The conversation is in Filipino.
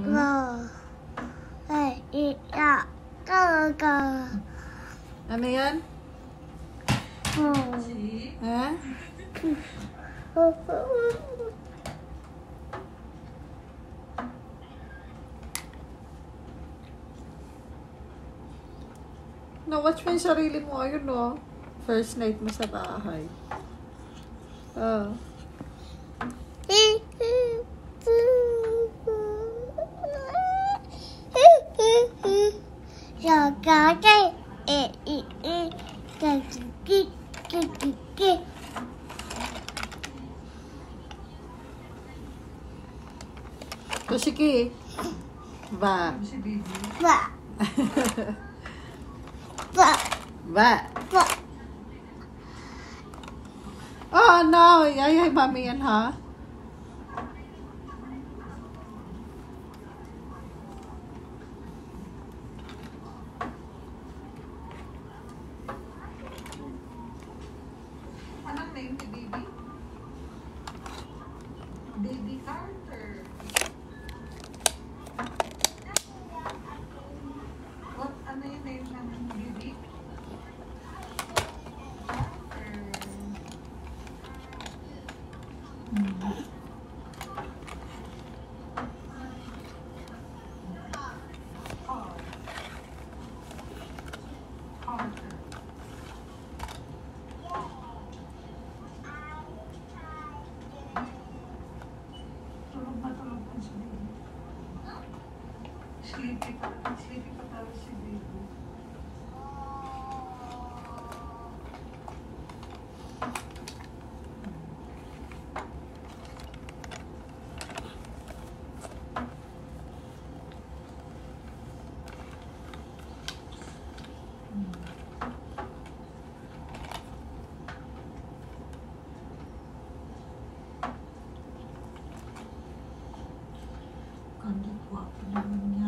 Go. Ay, iya. Go, go. Ano yan? Go. Ha? Na-watch mo yung sarili mo. Ayun, no? First night mo sa bahay. Oh. 小高在诶一一个个个个个。Toshiki. Và và và và Oh no, I hate mommy and her. Ha? Anong name ni baby? Baby Carter. What, ano yung name ng baby? Carter. Carter. Cuando guapo, no, no.